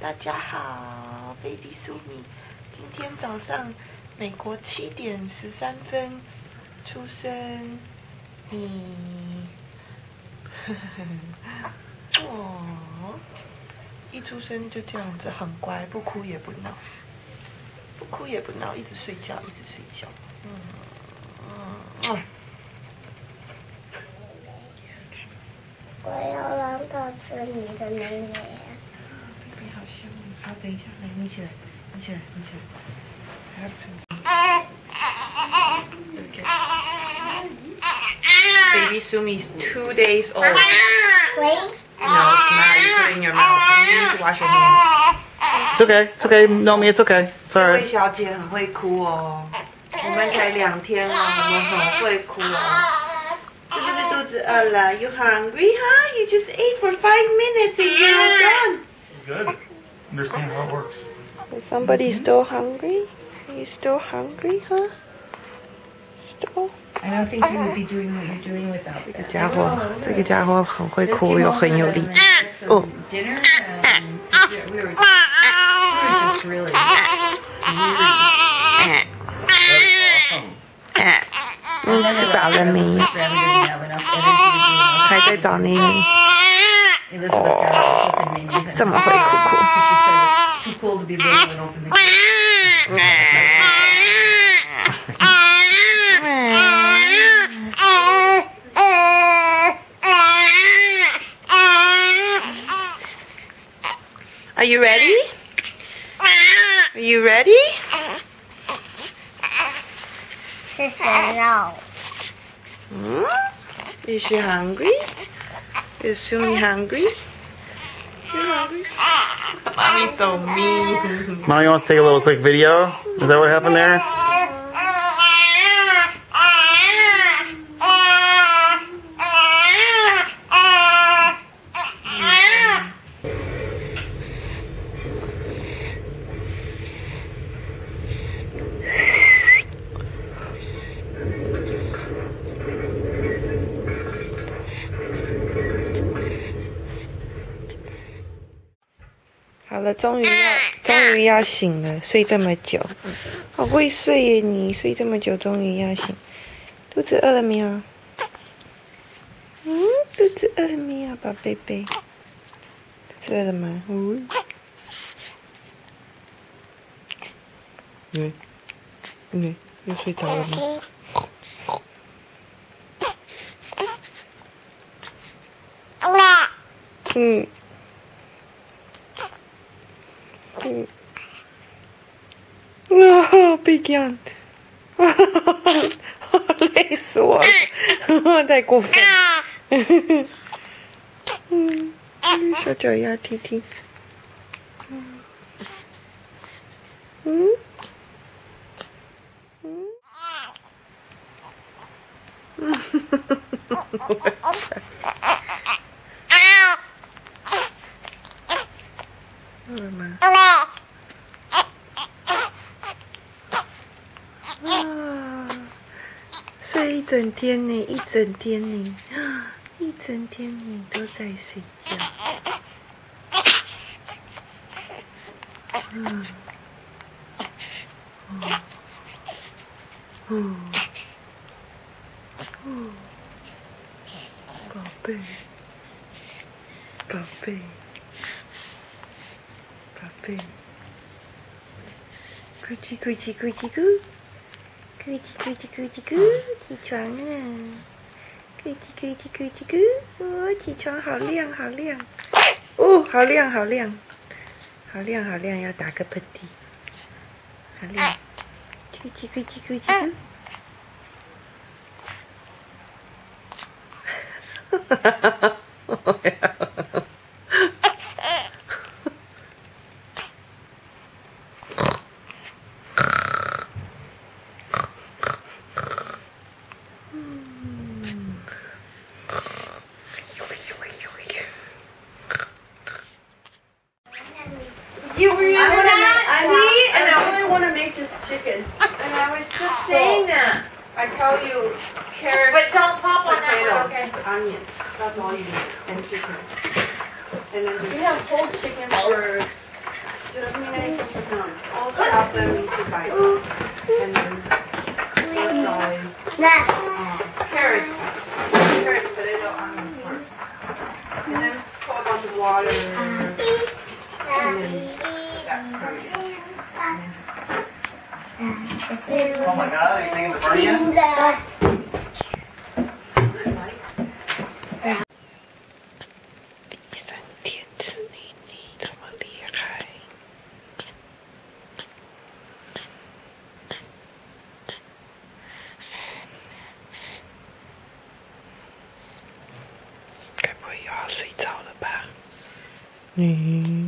大家好，Baby 苏米。今天早上美国七点十三分出生，嗯，哦，一出生就这样子，很乖，不哭也不闹，不哭也不闹，一直睡觉，一直睡觉，嗯嗯。我要让他吃你的奶奶。你好凶！好，等一下，来，你起来，你起来，你起来。Have to. Baby Sumi's two days old. Wait. No, it's not. You put it in your mouth. You need to wash your hands. It's okay. It's okay. Nomi, it's okay. It's 这 all 位 right. 小姐很会哭哦，我们才两天啊，我们很会哭哦。是不是肚子饿了？You hungry, huh? You just ate for five minutes and you're done. Good. Understand how it works. Is somebody still hungry? Are you still hungry, huh? Still? I don't think you would be doing what you're doing without 这个家伙，这个家伙很会哭，又很有力气。 Oh. Dinner. Um, we were, we were just really, really 嗯，吃饱了没？ Elizabeth didn't have enough energy 还在找妮妮。 Elizabeth. She said it's too cold to be and open the Are you ready? Are you ready? She said no. Hmm? Is she hungry? Is Sumi hungry? You hungry? Mommy's so mean. Mommy wants to take a little quick video. Is that what happened there? 好了，终于要终于要醒了，睡这么久，好会睡耶你，睡这么久终于要醒。肚子饿了没有？嗯，肚子饿了没有，宝贝贝？肚子饿了吗？嗯。嗯，嗯，又睡着了吗？嗯。嗯。被干，累死我了，太过分。嗯，小脚丫踢踢。哇塞！饿了吗？啊，睡一整天呢，一整天呢，一整天你都在睡觉。嗯，嗯，嗯，宝贝，宝贝。宝贝，咕叽咕叽咕叽咕，咕叽咕叽咕叽咕，起床了，咕叽咕叽咕叽咕，哦，起床好亮好亮，哦，好亮好亮，好亮好亮，要打个喷嚏，好亮，咕叽咕叽咕叽咕。哈哈哈哈！You remember that? I need, and I only want to make this chicken. And I was just saying that. I tell you, carrots, But don't pop on that potatoes, one, okay? onions. That's all you need, and chicken. And then We just have whole chicken for some. I'll chop them into bites. And then stir fry That. uh, carrots. Carrots, but I don't um, pork. And then pour a bunch of water. Oh my god, these things are That. 第